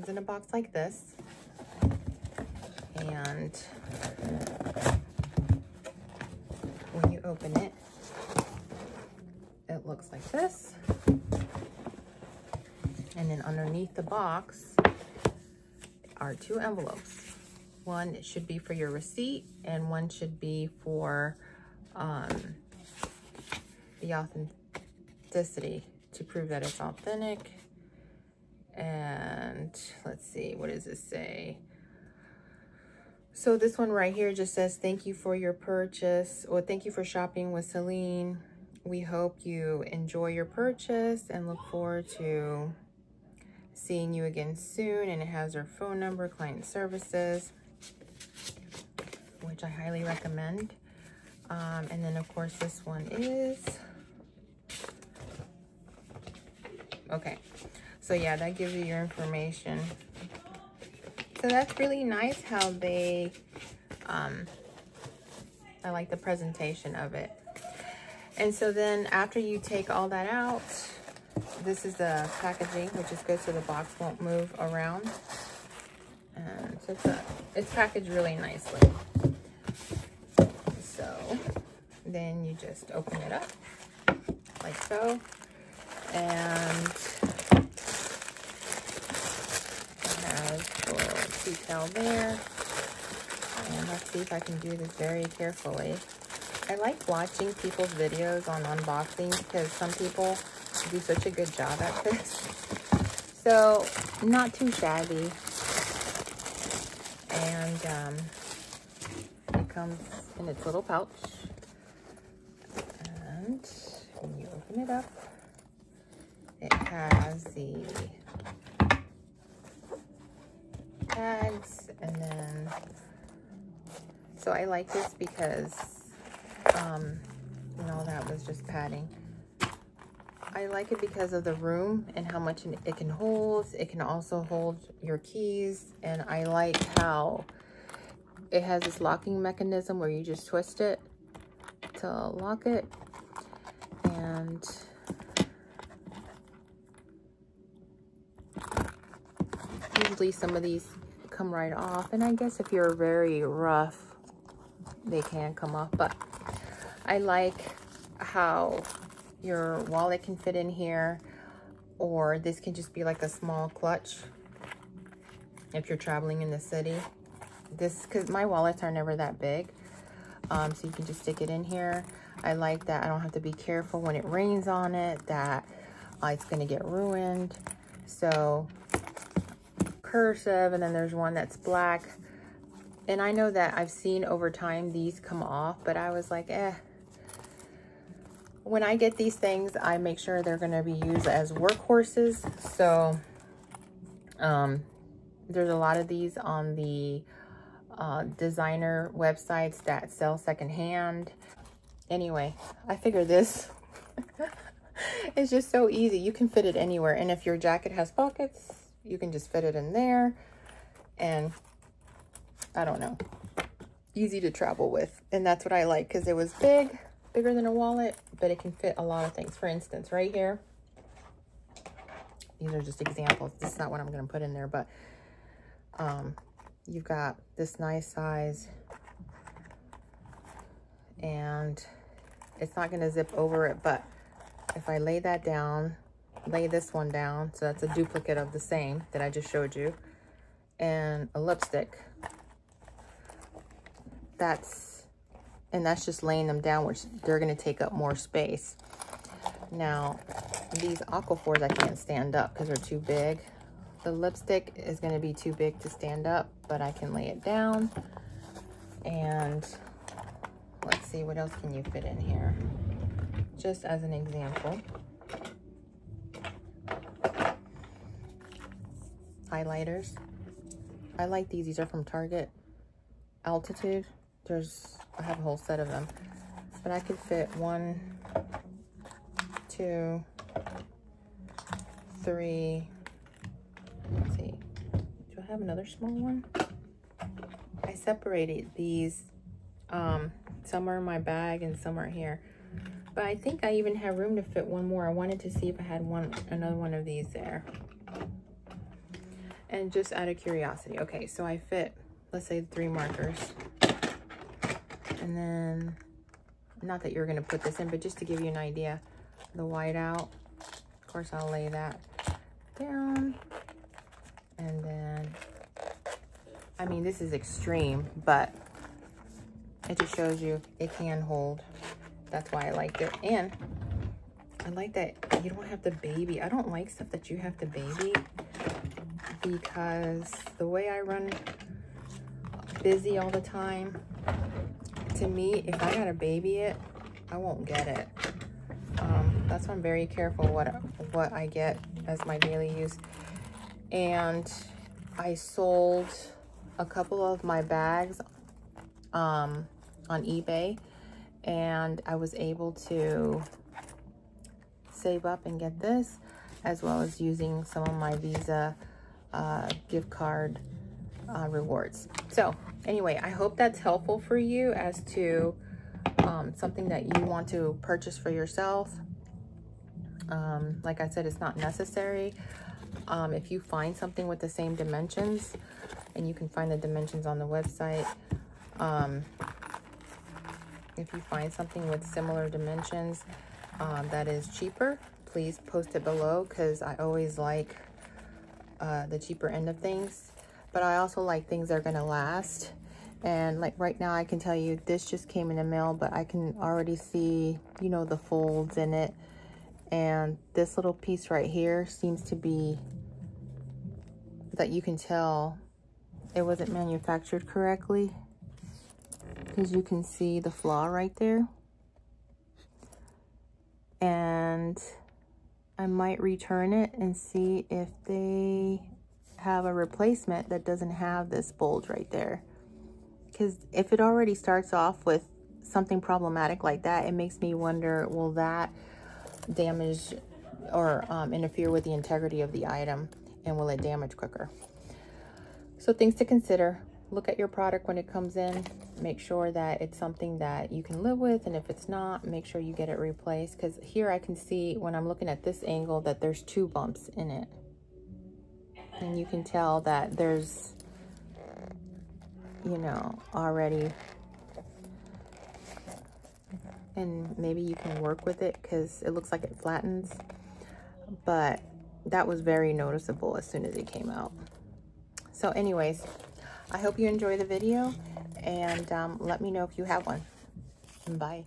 comes in a box like this. And when you open it, it looks like this. And then underneath the box are two envelopes. One should be for your receipt and one should be for um, the authenticity to prove that it's authentic. And let's see, what does this say? So this one right here just says, thank you for your purchase. Well, thank you for shopping with Celine. We hope you enjoy your purchase and look forward to seeing you again soon. And it has our phone number, client services, which I highly recommend. Um, and then of course this one is, okay. So yeah, that gives you your information. So that's really nice how they, um, I like the presentation of it. And so then after you take all that out, this is the packaging, which is good so the box won't move around. And so it's, a, it's packaged really nicely. So then you just open it up like so. And it has a detail there. And let's see if I can do this very carefully. I like watching people's videos on unboxing because some people do such a good job at this. So, not too shabby. And um, it comes in its little pouch. And when you open it up, it has the tags and then so I like this because um you know that was just padding. I like it because of the room and how much it can hold. It can also hold your keys and I like how it has this locking mechanism where you just twist it to lock it. And usually some of these come right off. And I guess if you're very rough they can come off. But I like how your wallet can fit in here or this can just be like a small clutch if you're traveling in the city. This because my wallets are never that big um, so you can just stick it in here. I like that I don't have to be careful when it rains on it that uh, it's going to get ruined. So cursive and then there's one that's black. And I know that I've seen over time these come off but I was like eh. When I get these things I make sure they're going to be used as workhorses. So um, there's a lot of these on the uh, designer websites that sell secondhand. Anyway I figure this it's just so easy. You can fit it anywhere and if your jacket has pockets you can just fit it in there and I don't know, easy to travel with. And that's what I like because it was big, bigger than a wallet, but it can fit a lot of things. For instance, right here, these are just examples. This is not what I'm going to put in there, but um, you've got this nice size and it's not going to zip over it, but if I lay that down, lay this one down. So that's a duplicate of the same that I just showed you. And a lipstick. That's, and that's just laying them down, which they're going to take up more space. Now, these Aquaphors I can't stand up because they're too big. The lipstick is going to be too big to stand up, but I can lay it down. And let's see, what else can you fit in here? Just as an example. Highlighters. I like these. These are from Target. Altitude. There's, I have a whole set of them. But I could fit one, two, three. Let's see. Do I have another small one? I separated these. Um, some are in my bag and some are here. But I think I even have room to fit one more. I wanted to see if I had one, another one of these there. And just out of curiosity, okay, so I fit, let's say three markers. And then, not that you're gonna put this in, but just to give you an idea, the white out. Of course, I'll lay that down. And then, I mean, this is extreme, but it just shows you it can hold. That's why I liked it. And I like that you don't have to baby. I don't like stuff that you have to baby because the way I run busy all the time, to me, if I gotta baby it, I won't get it. Um, that's why I'm very careful what, what I get as my daily use. And I sold a couple of my bags um, on eBay and I was able to save up and get this as well as using some of my Visa uh, gift card uh, rewards. So anyway, I hope that's helpful for you as to um, something that you want to purchase for yourself. Um, like I said, it's not necessary. Um, if you find something with the same dimensions, and you can find the dimensions on the website, um, if you find something with similar dimensions um, that is cheaper, please post it below because I always like uh, the cheaper end of things. But I also like things that are going to last. And like right now, I can tell you this just came in the mail, but I can already see, you know, the folds in it. And this little piece right here seems to be that you can tell it wasn't manufactured correctly because you can see the flaw right there. And I might return it and see if they have a replacement that doesn't have this bulge right there. Because if it already starts off with something problematic like that, it makes me wonder, will that damage or um, interfere with the integrity of the item and will it damage quicker? So things to consider. Look at your product when it comes in make sure that it's something that you can live with and if it's not make sure you get it replaced because here I can see when I'm looking at this angle that there's two bumps in it. And you can tell that there's you know already and maybe you can work with it because it looks like it flattens but that was very noticeable as soon as it came out. So anyways I hope you enjoy the video and um, let me know if you have one. Bye.